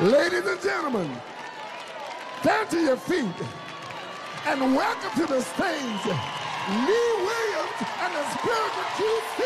Ladies and gentlemen, stand to your feet and welcome to the stage Lee Williams and the Spiritual QC.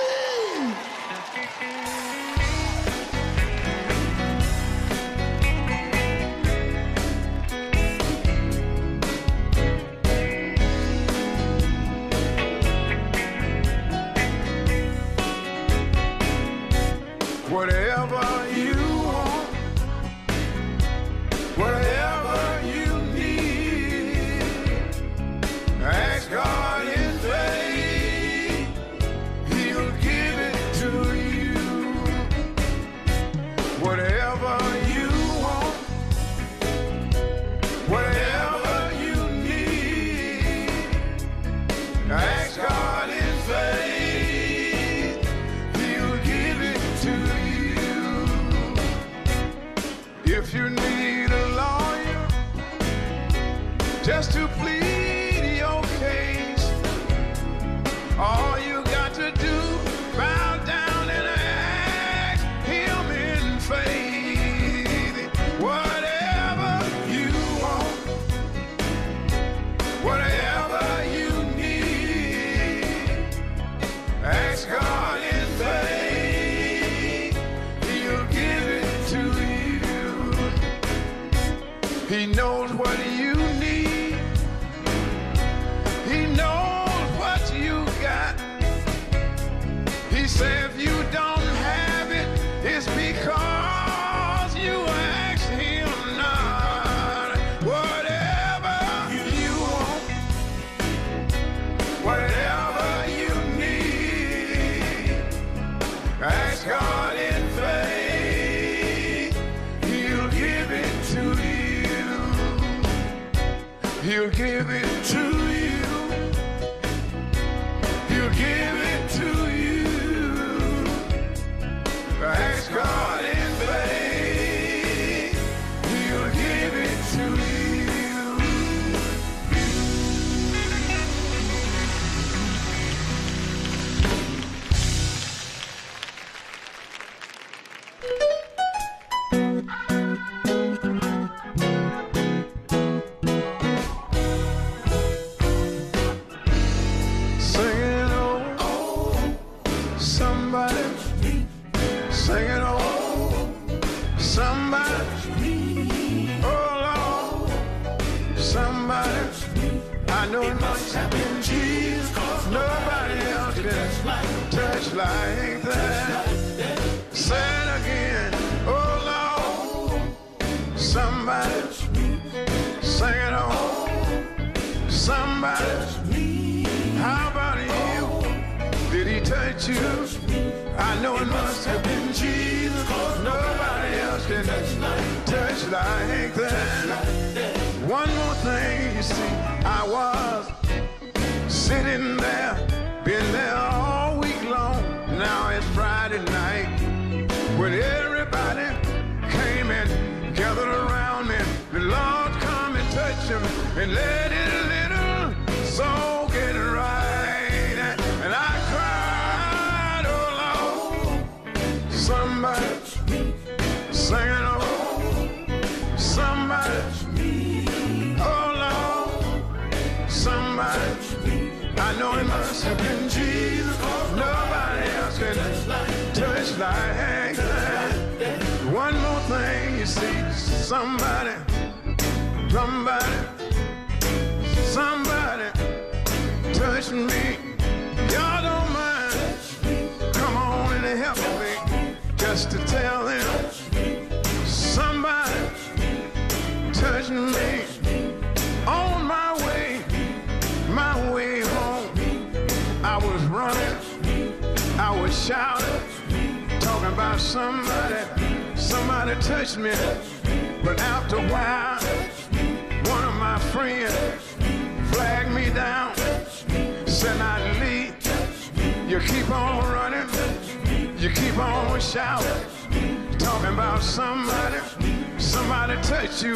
touch you.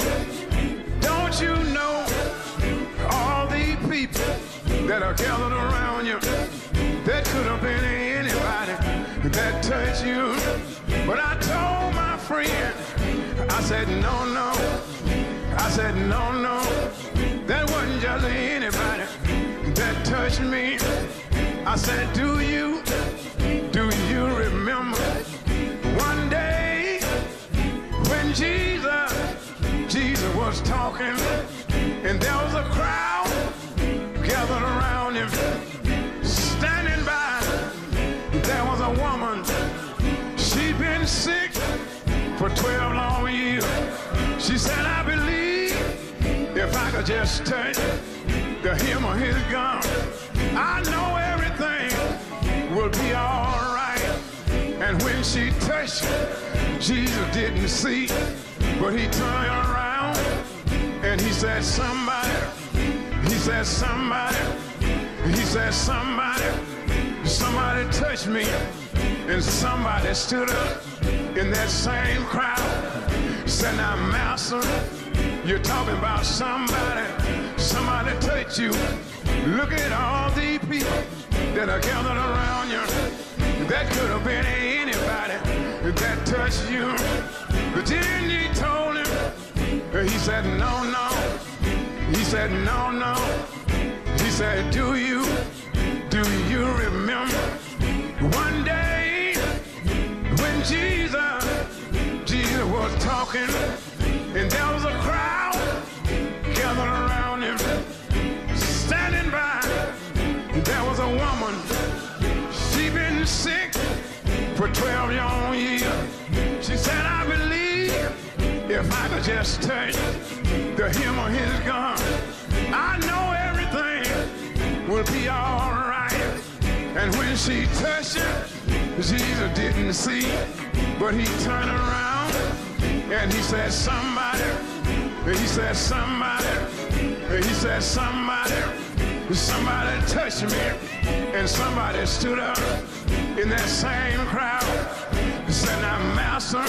Don't you know all the people that are gathered around you? That could have been anybody that touched you. But I told my friend, I said, no, no. I said, no, no. That wasn't just anybody that touched me. I said, do you, do you remember one day when Jesus was talking and there was a crowd gathered around him. Standing by, there was a woman. She'd been sick for 12 long years. She said, I believe if I could just touch the hem of his garment, I know everything will be all right. And when she touched, Jesus didn't see, but he turned around and he said, somebody, he said, somebody, he said, somebody, somebody touched me. And somebody stood up in that same crowd. Said, now, master, you're talking about somebody. Somebody touched you. Look at all the people that are gathered around you. That could have been anybody that touched you. But then he told he said, no, no. He said, no, no. He said, do you, do you remember one day when Jesus, Jesus was talking and there was a crowd gathered around him, standing by. There was a woman, she been sick for 12 long years. She said, I believe if I could just touch the hem of his garment, I know everything will be all right. And when she touched it, Jesus didn't see, but he turned around and he said, somebody, he said, somebody, he said, somebody, somebody touched me. And somebody stood up in that same crowd and said, now, master,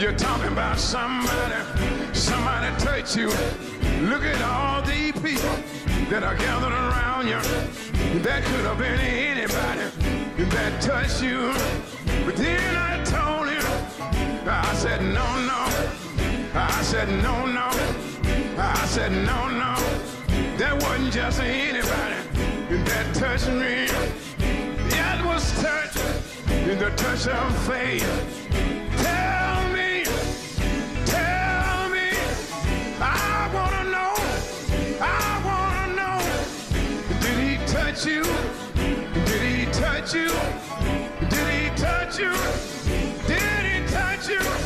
you're talking about somebody, somebody touched you. Look at all these people that are gathered around you. That could have been anybody that touched you. But then I told him, I said, no, no. I said, no, no. I said, no, no. That wasn't just anybody that touched me. That was touched in the touch of faith. Touch you? Did he touch you? Did he touch you? Did he touch you?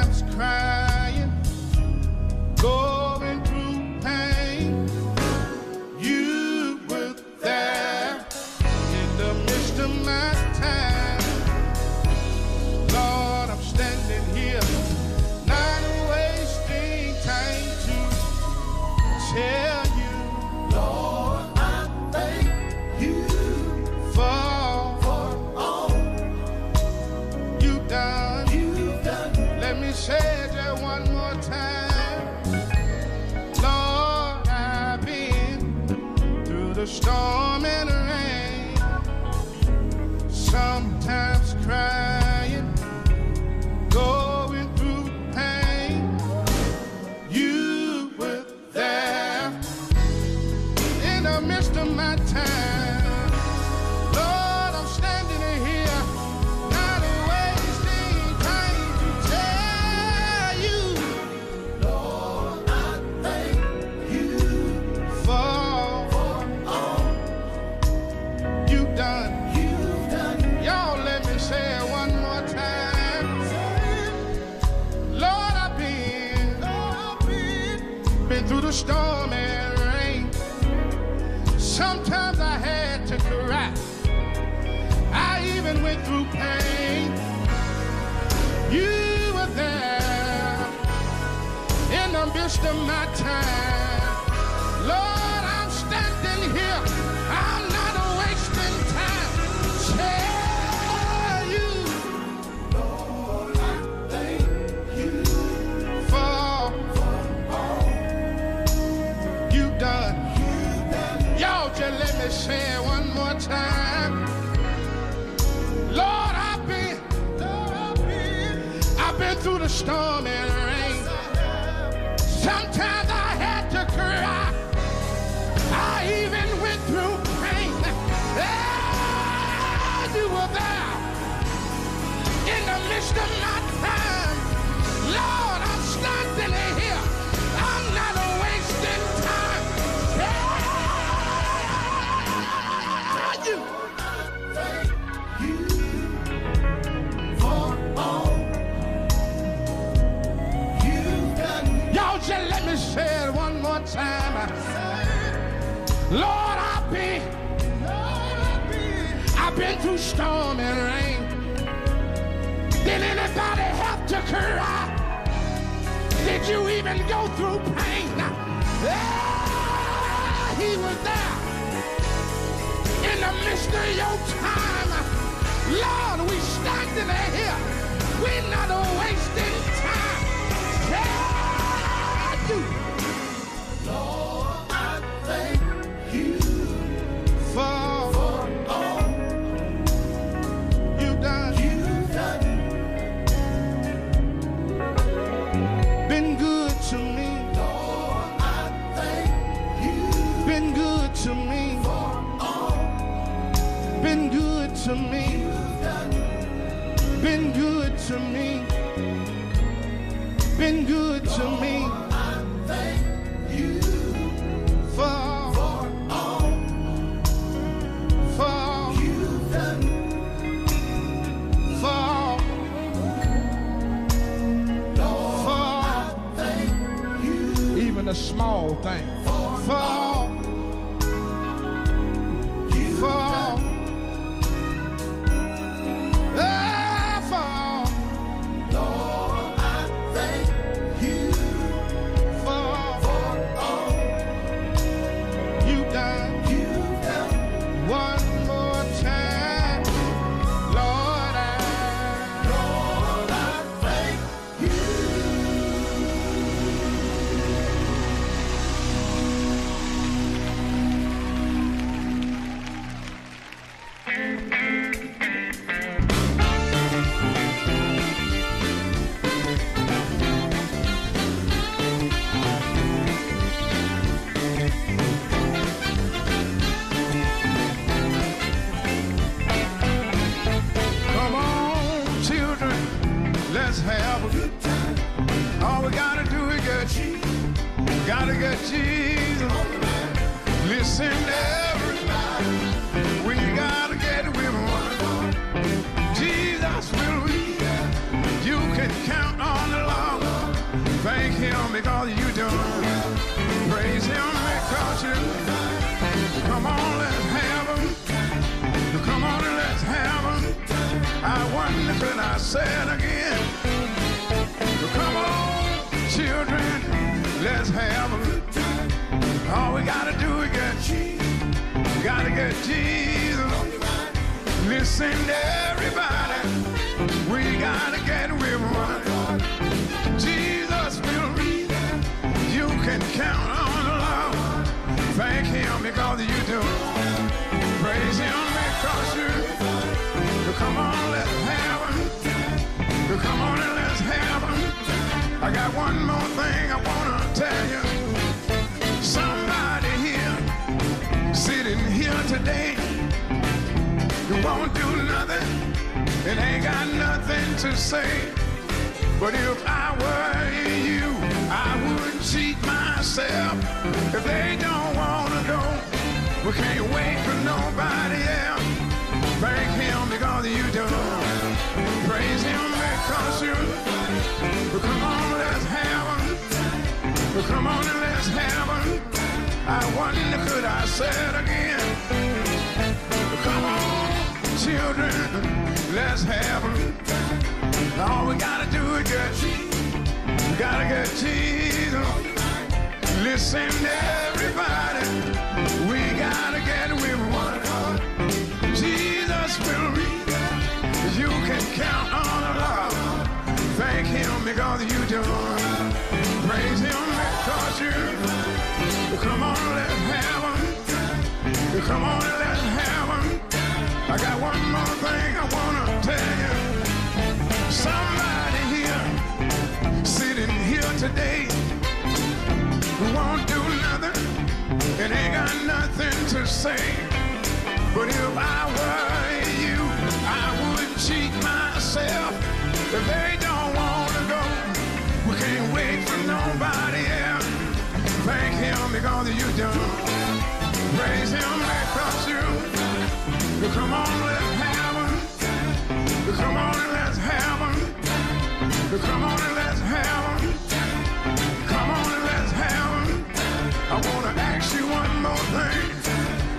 Sometimes crying, going storm. Y'all just let me say it one more time. Lord, I've been, I've been through storm and rain. Did anybody have to cry? Did you even go through pain? He was there in the midst of your time. Lord, we stand in the here. We're not wasting time. said again. So come on, children, let's have a good time. All we gotta do is get Jesus. Gotta get Jesus. Listen to everybody. We gotta get with one. Jesus will be there. You can count on the Lord. Thank Him because you do. I got one more thing I wanna tell you. Somebody here, sitting here today, who won't do nothing and ain't got nothing to say. But if I were you, I would cheat myself. If they don't wanna go, we can't wait for nobody else. Thank him because you do. Praise him because you. Come on and let's have him. I wonder could I say it again? Come on, children, let's have him. All we gotta do is get, we gotta get Jesus. Listen, everybody, we gotta get with one. Jesus will read. You can count on the Lord. Thank Him because you today, won't do nothing and ain't got nothing to say. But if I were you, I would cheat myself. If they don't wanna go, we can't wait for nobody else. Thank Him because you do. Praise Him because you. Come on, let's have 'em. Come on and let's have 'em. Come on and I wanna ask you one more thing.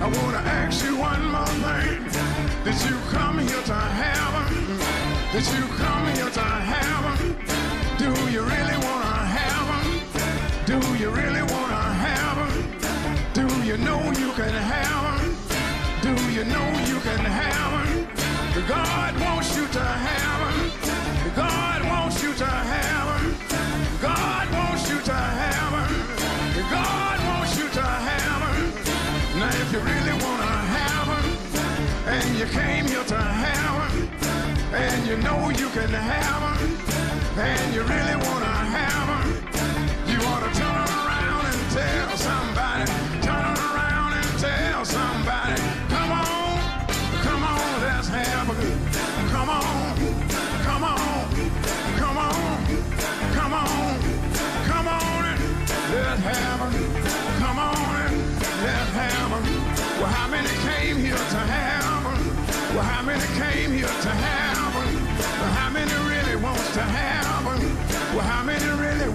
I wanna ask you one more thing. Did you come here to heaven? Did you come here to heaven? Do you really wanna have 'em? Do you really wanna have 'em? Do you know you can have 'em? Do you know you can have 'em? God wants you to have 'em. God wants you to have you came here to have 'em, and you know you can have 'em, and you really wanna have 'em,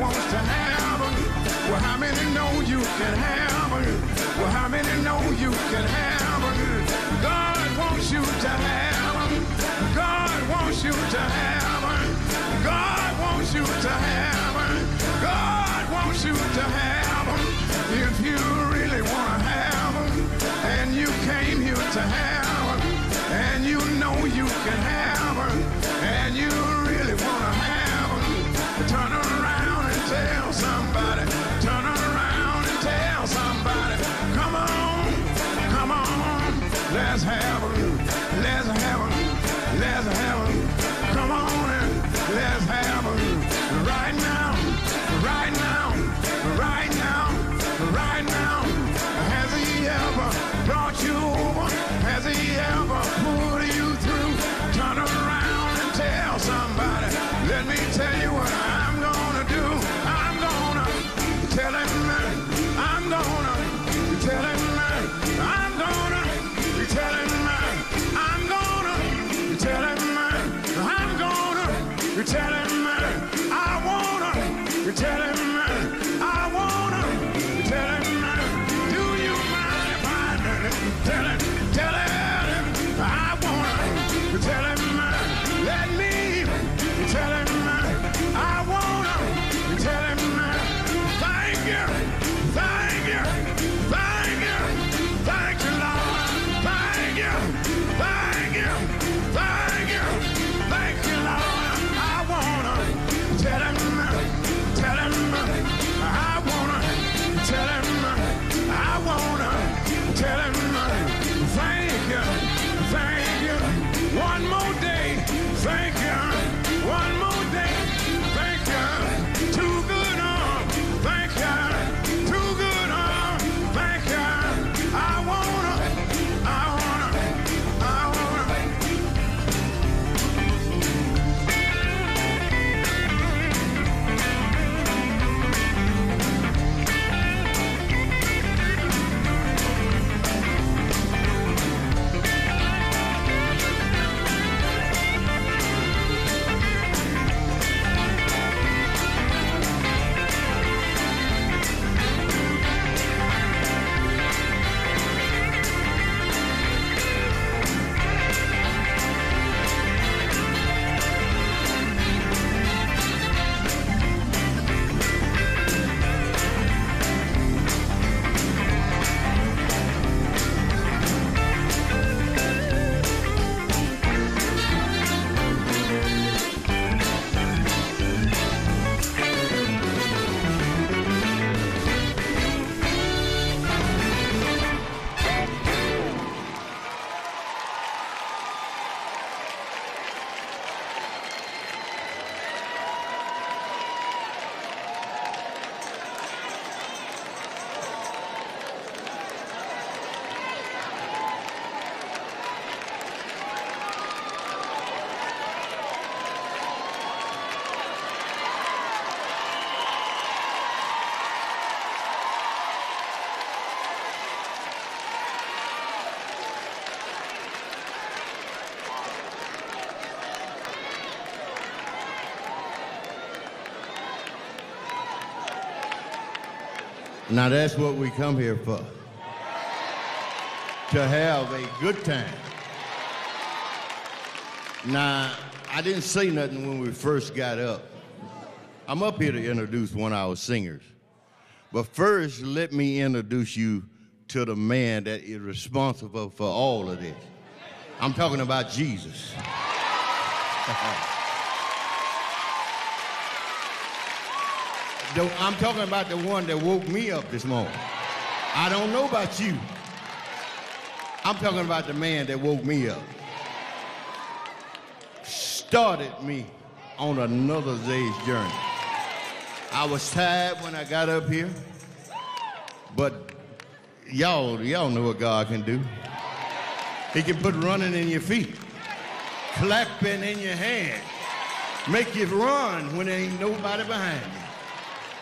wants to have? Well, how many know you can have? Well, how many know you can have? God wants you to have. God wants you to have. God wants you to have. God wants you to have. If you really want to have and you came here to have and you know you can have Now that's what we come here for. To have a good time. Now, I didn't say nothing when we first got up. I'm up here to introduce one of our singers. But first, let me introduce you to the man that is responsible for all of this. I'm talking about Jesus. I'm talking about the one that woke me up this morning. I don't know about you. I'm talking about the man that woke me up. Started me on another day's journey. I was tired when I got up here, but y'all, y'all know what God can do. He can put running in your feet, clapping in your hand, make you run when there ain't nobody behind you.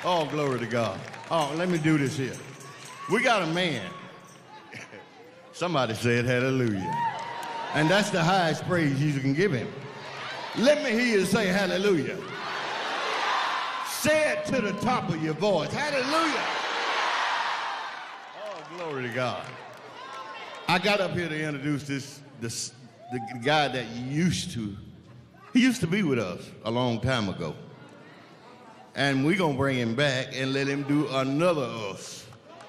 Oh, glory to God. Oh, let me do this here. We got a man. Somebody said hallelujah. And that's the highest praise you can give him. Let me hear you say hallelujah. Say it to the top of your voice. Hallelujah. Oh, glory to God. I got up here to introduce this, this the guy that used to, he used to be with us a long time ago and we're going to bring him back and let him do another us,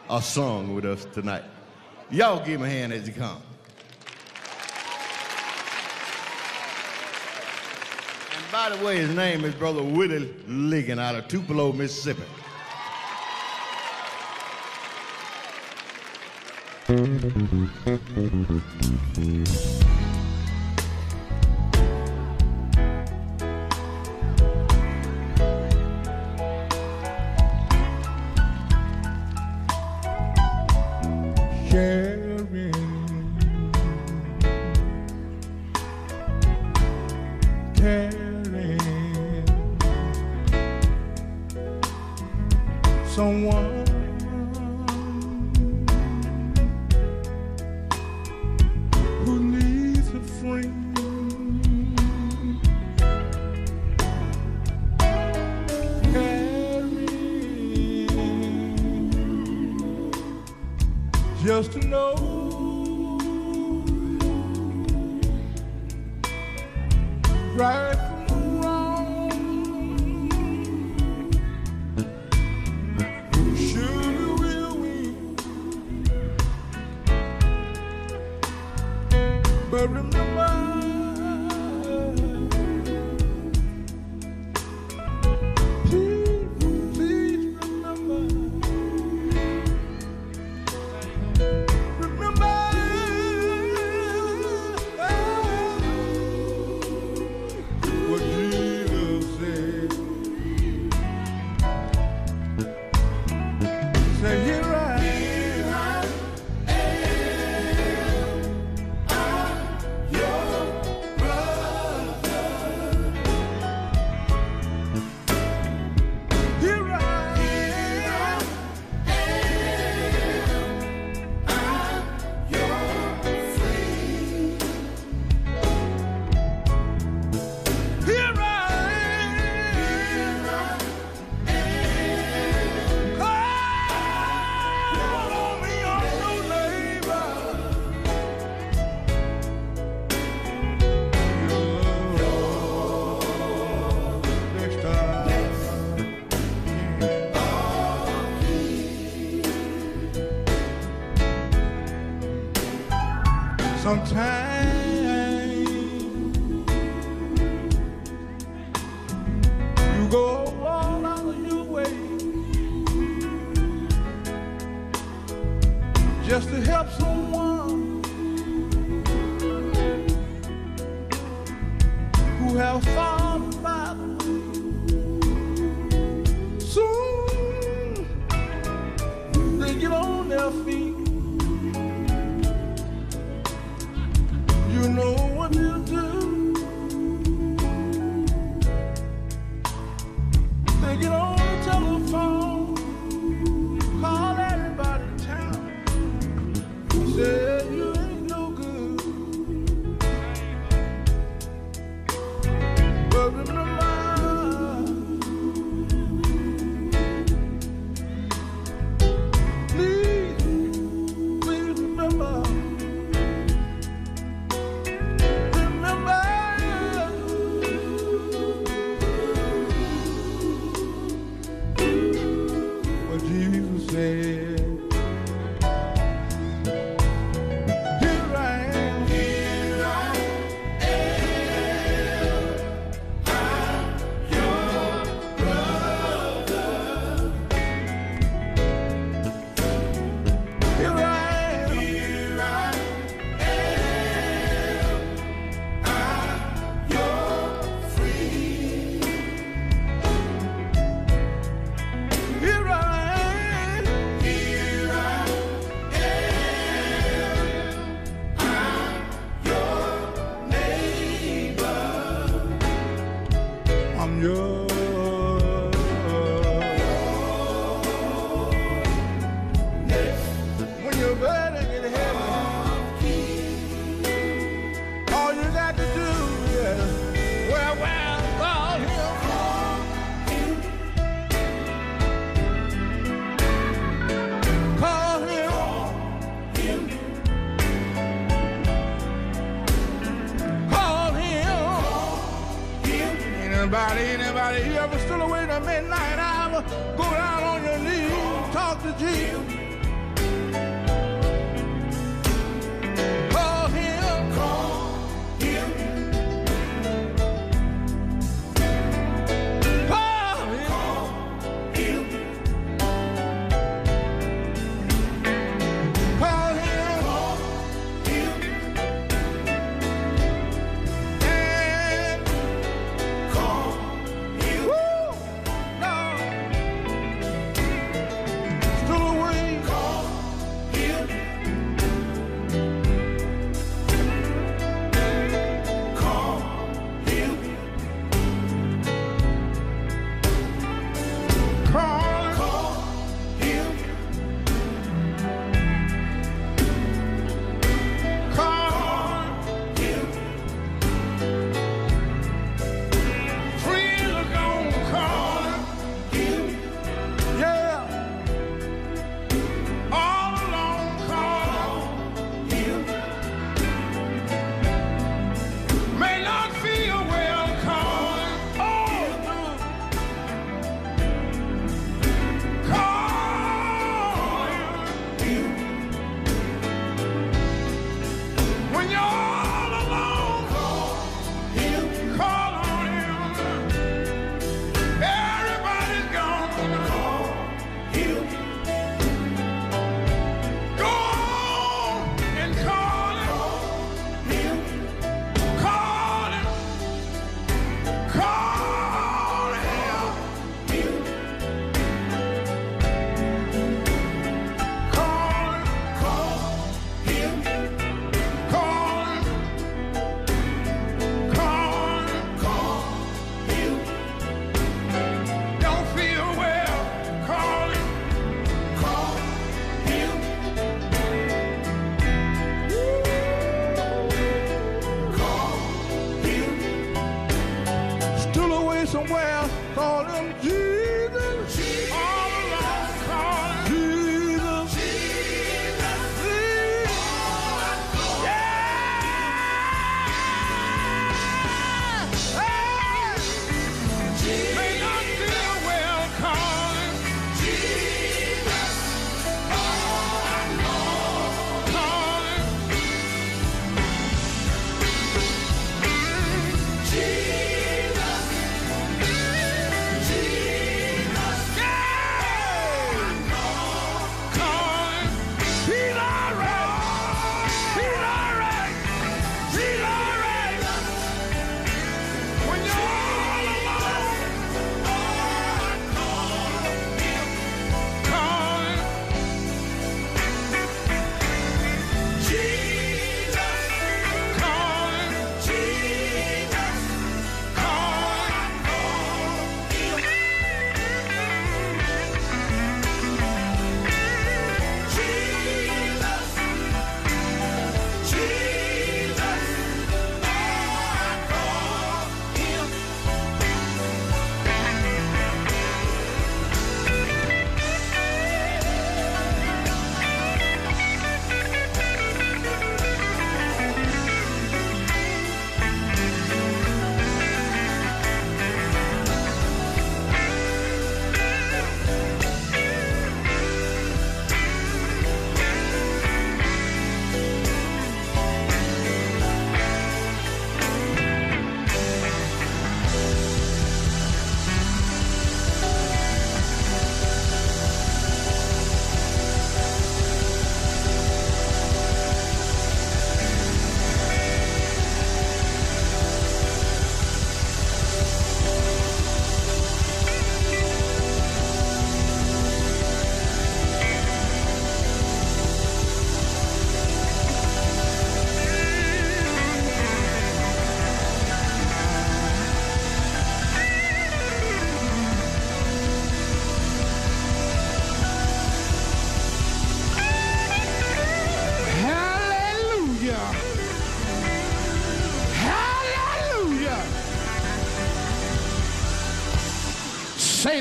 a song with us tonight. Y'all give him a hand as he comes. And by the way, his name is Brother Willie Ligon out of Tupelo, Mississippi. have found Father. Soon they get on their feet.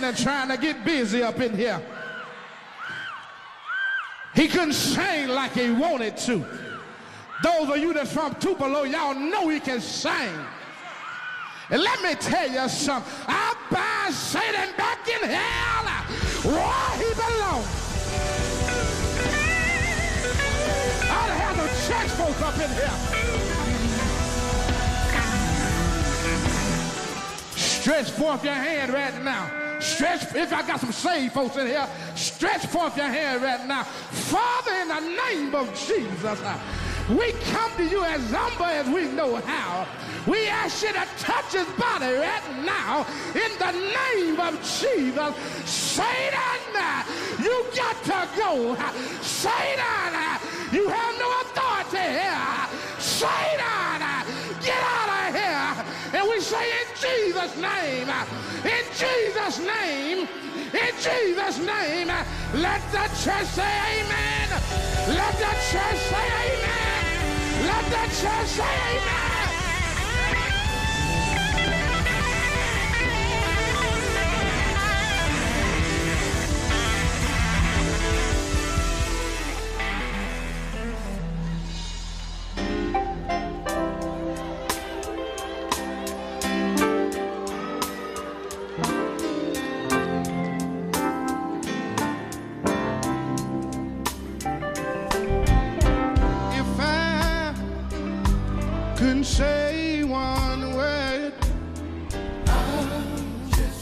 Satan trying to get busy up in here. He couldn't sing like he wanted to. Those of you that's from Tupelo, y'all know he can sing. And let me tell you something. I bind Satan back in hell where he belongs. I ought to have some church folks up in here. Stretch forth your hand right now. Stretch, if I got some saved folks in here, stretch forth your hand right now. Father, in the name of Jesus, uh, we come to you as humble as we know how. We ask you to touch his body right now in the name of Jesus. Satan, you got to go. Satan, you have no authority here. Satan, get out of we say in Jesus' name, in Jesus' name, in Jesus' name, let the church say amen. Let the church say amen. Let the church say amen.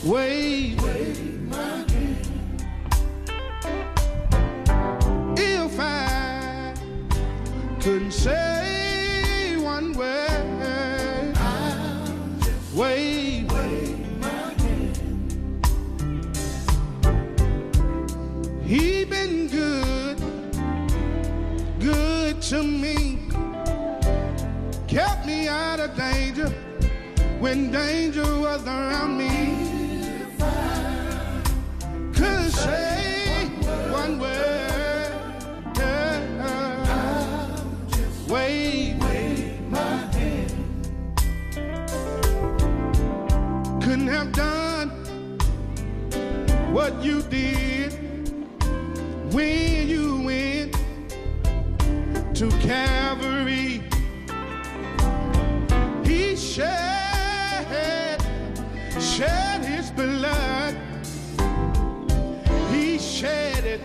Wait. Wait, my game. If I couldn't say one word, wait. Way my game. He been good, good to me kept me out of danger when danger was around me. What you did when you went to Calvary. Shed, shed blood. He shed it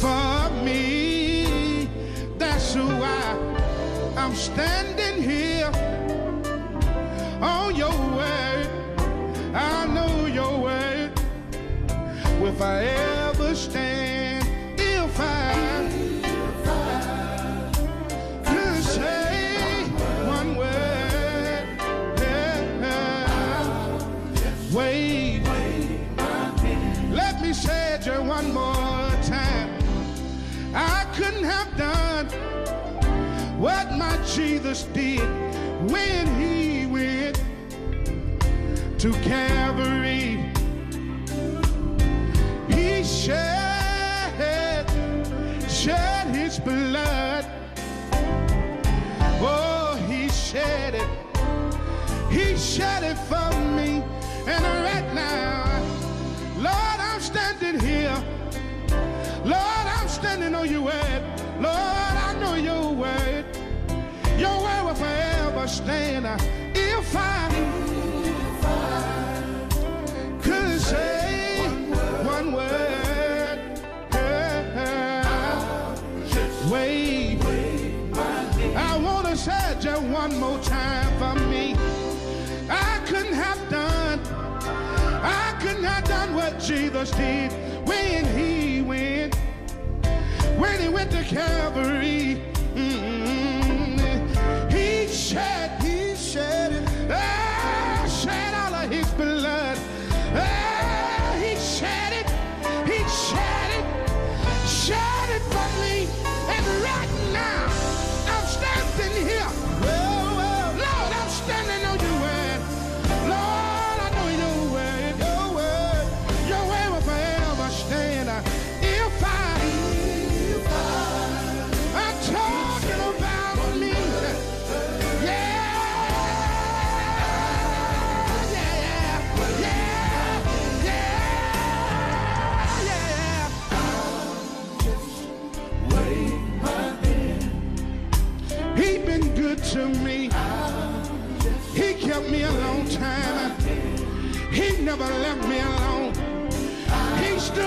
for me. That's why I'm standing here on your word. I know your word. If I ever stand, Jesus did when he went to Calvary. He shed, shed his blood. Oh, he shed it. He shed it for me. And right now, Lord, I'm standing here. Lord, I'm standing on your word. Your word will forever stand. If I, could say one word, yeah, wait. I want to say just one more time for me. I couldn't have done, I couldn't have done what Jesus did when he went, when he went to Calvary. Mm-hmm.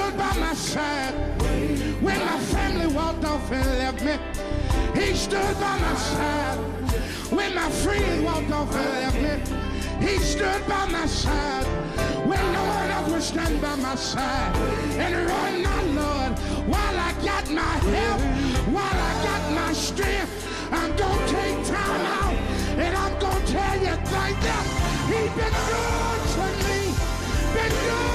Stood by my side when my family walked off and left me. He stood by my side when my friends walked off and left me. He stood by my side when no one else was standing by my side. And right now, Lord, while I got my help, while I got my strength, I'm gonna take time out and I'm gonna tell you thank you. He's been good to me, been good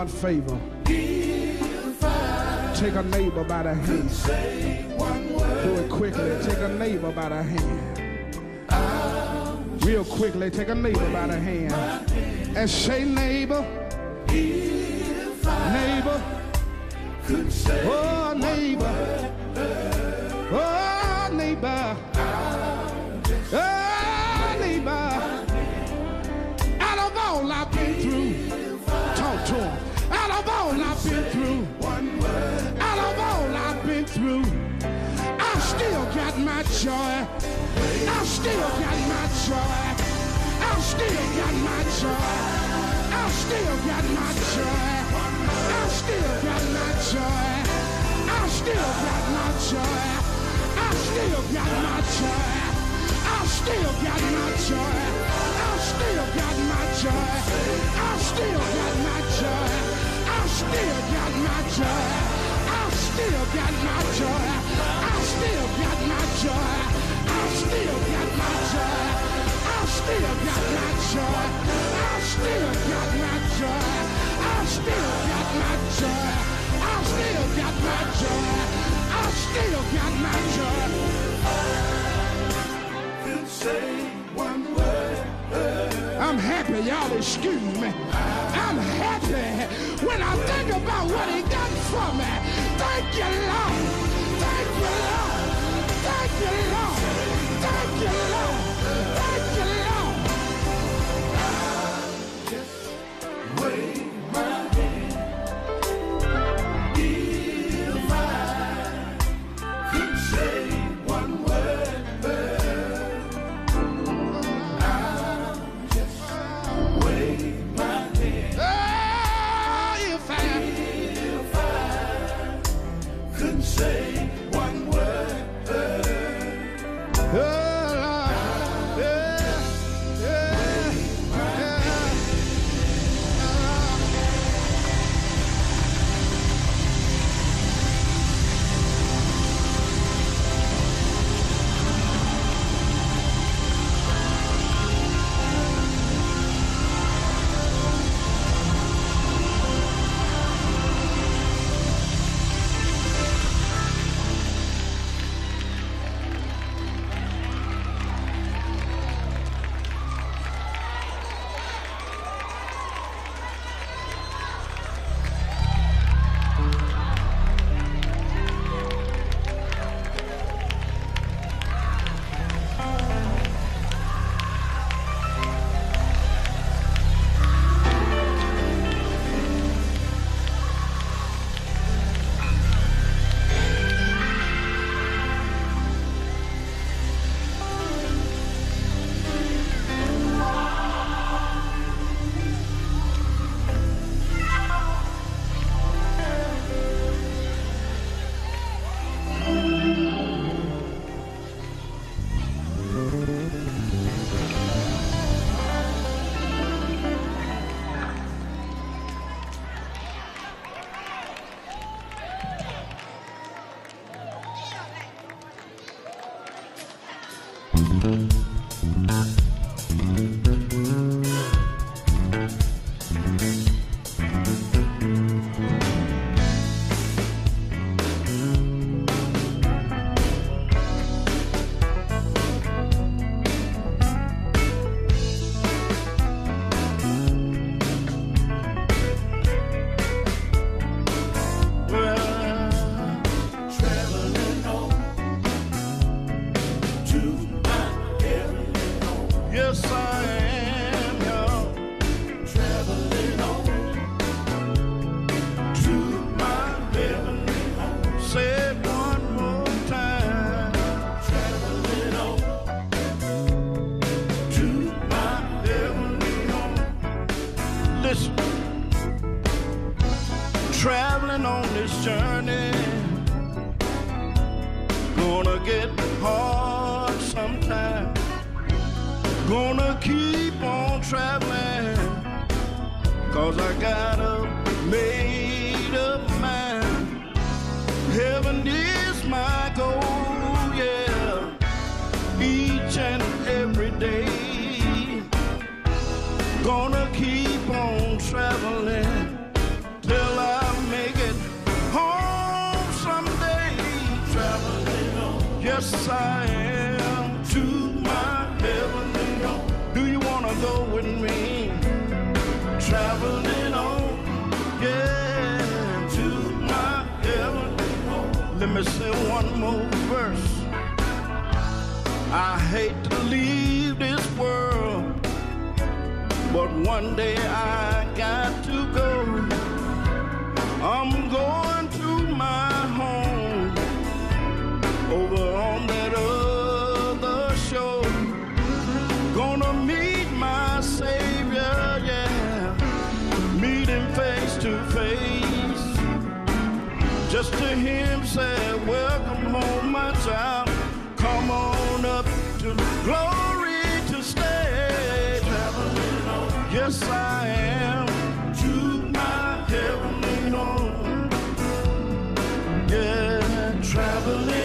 one favor. Take a neighbor by the hand. Do it quickly. Take a neighbor by the hand. Real quickly, take a neighbor by the hand. And say, neighbor, neighbor, oh, neighbor, oh, neighbor, oh, neighbor. Out of all I've been through, joy. I still got my joy. I still got my joy. I still got my joy. I still got my joy. I still got my joy. I still got my joy. I still got my joy. I still got my joy. I still got my joy. I still got my joy. I still got my joy. I still got my joy. I still got my joy. I still got my joy. I still got my joy. I still got my joy. I still got my joy. I still got my joy. could say one word. I'm happy, y'all excuse me. I'm happy when I think about what he done for me. Thank you, Lord. Thank you, Lord. Take it off! Take it off! glory to stay. Yes, I am. To my heavenly home. Yeah, traveling.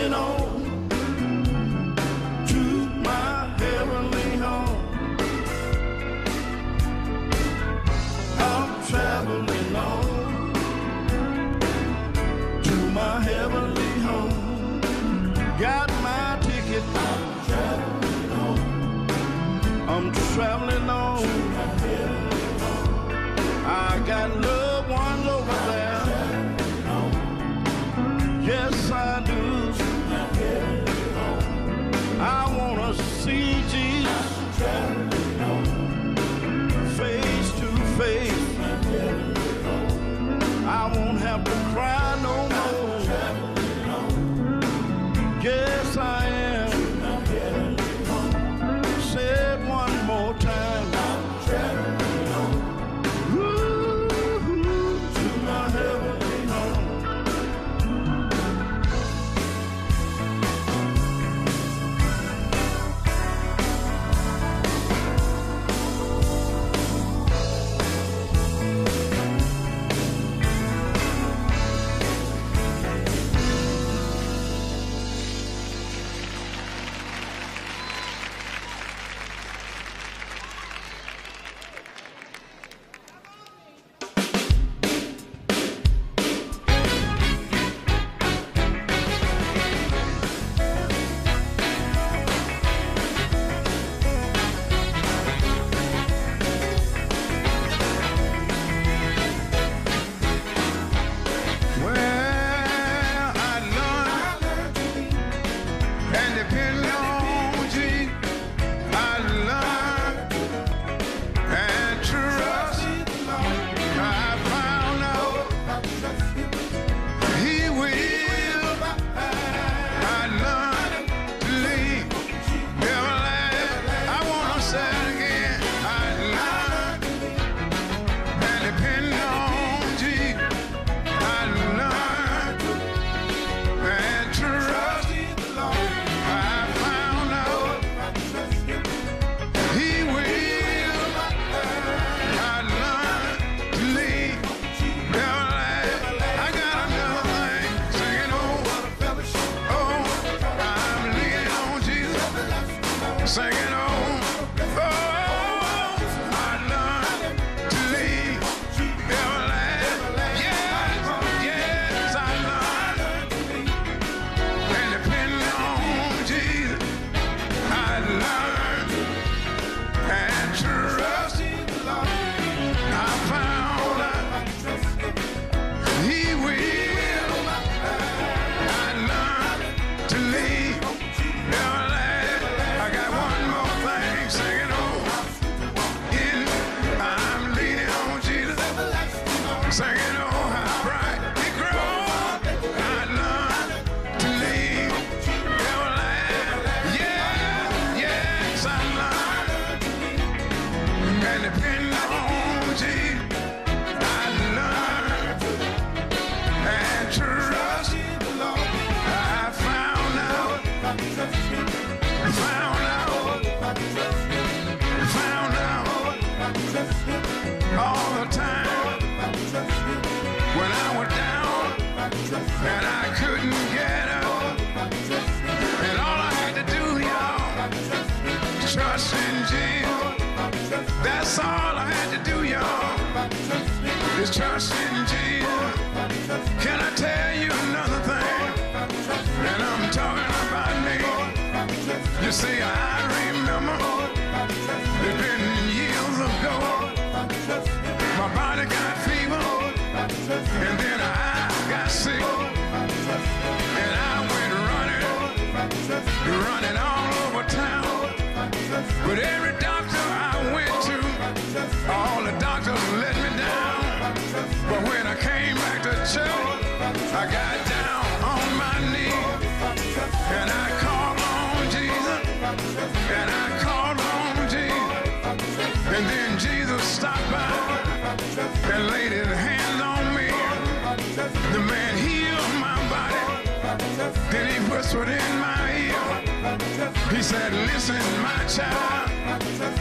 said, listen, my child.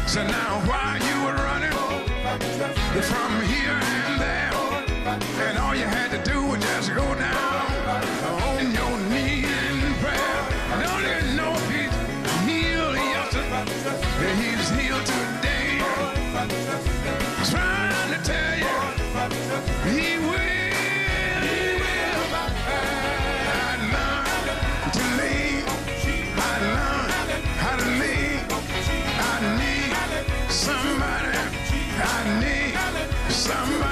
So now why you were running from here and there. And all you had to do was just go down. some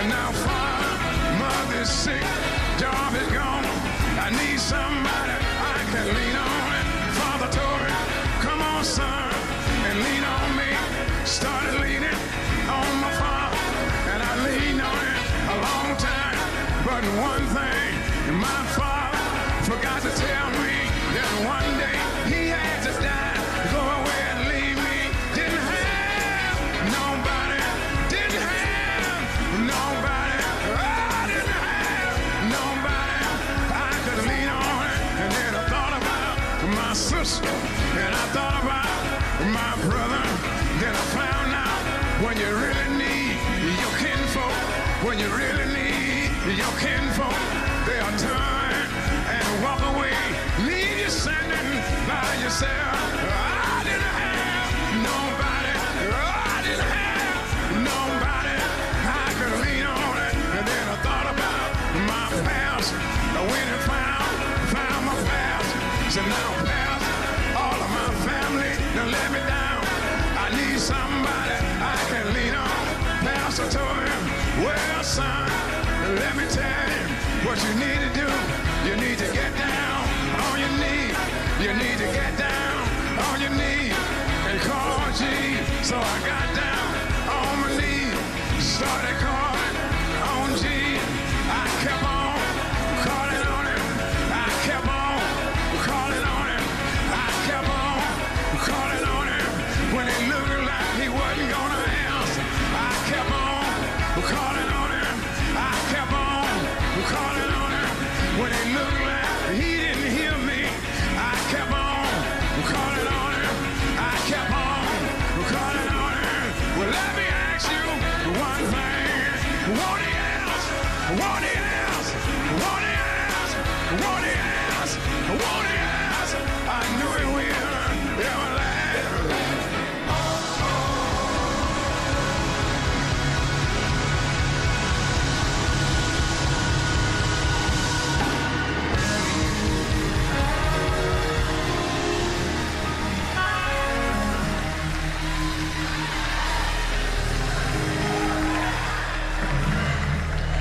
And now mother's sick, job is gone. I need somebody I can lean on. Father told me, come on, son, and lean on me. time. What you need to do, you need to get down on your knees. You need to get down on your knees and call G. So I got down on my knees, started calling.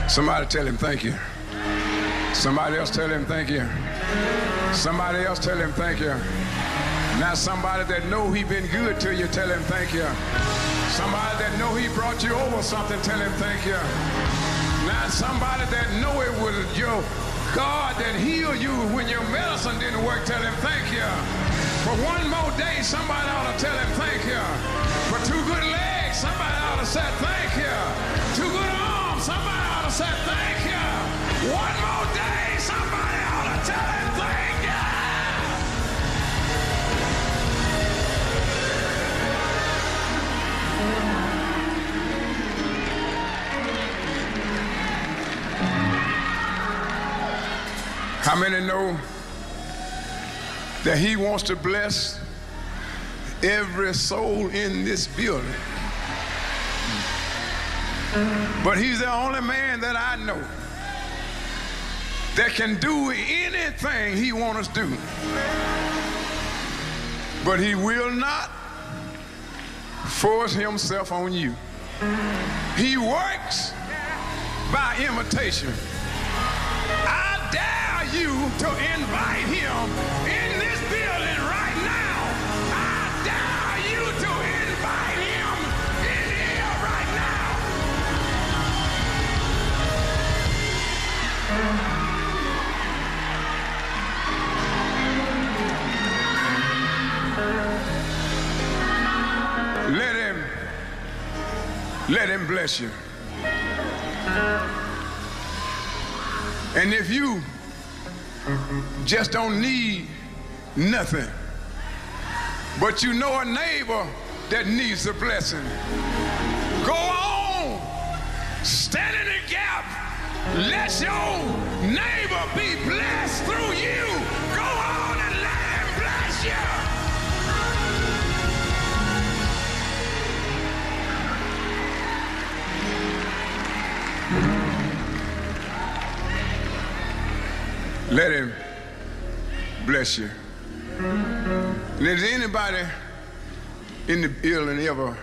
Somebody tell him thank you. Somebody else tell him thank you. Somebody else tell him thank you. Now somebody that know he been good to you, tell him thank you. Somebody that know he brought you over something, tell him thank you. Now somebody that know it was your God that healed you when your medicine didn't work, tell him thank you. For one more day, somebody ought to tell him thank you. For two good legs, somebody ought to say thank you. Two good arms, somebody say thank you. One more day, somebody ought to tell him thank you. How many know that he wants to bless every soul in this building? But he's the only man that I know that can do anything he wants to do. But he will not force himself on you. He works by imitation. I dare you to invite him let him bless you. And if you just don't need nothing, but you know a neighbor that needs a blessing, go on, stand in the gap. Let your neighbor be blessed through you. Let him bless you. And if anybody in the building ever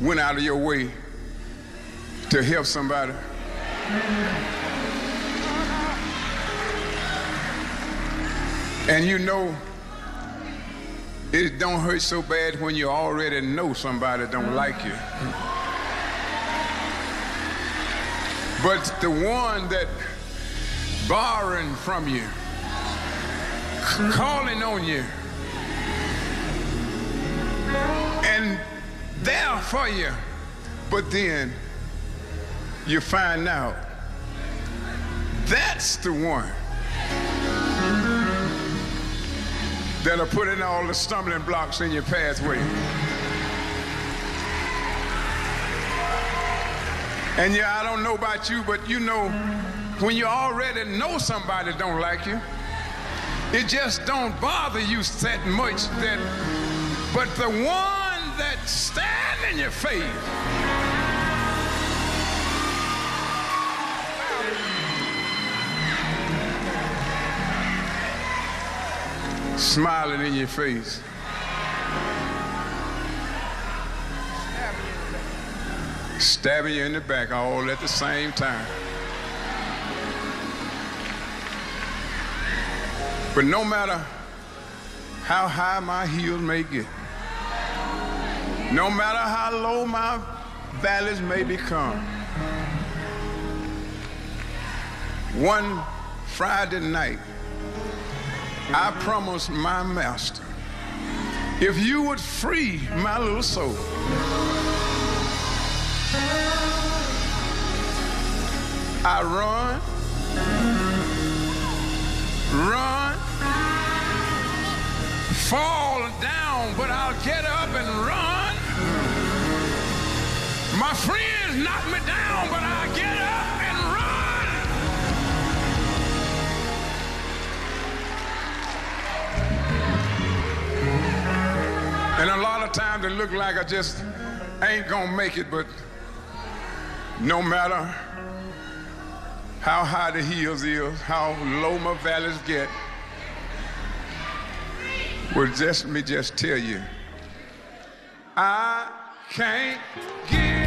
went out of your way to help somebody, and you know it don't hurt so bad when you already know somebody don't like you. But the one that borrowing from you, calling on you, and there for you. But then you find out that's the one that'll put in all the stumbling blocks in your pathway. And yeah, I don't know about you, but you know, when you already know somebody don't like you, it just don't bother you that much but the one that stand in your face, smiling in your face. Stabbing you in the back all at the same time. But no matter how high my heels may get, no matter how low my valleys may become, one Friday night, I promised my master, if you would free my little soul, I run, run, fall down, but I'll get up and run. My friends knock me down, but I get up and run. And a lot of times it look like I just ain't gonna make it, but no matter how high the hills is, how low my valleys get, well, just let me just tell you, I can't give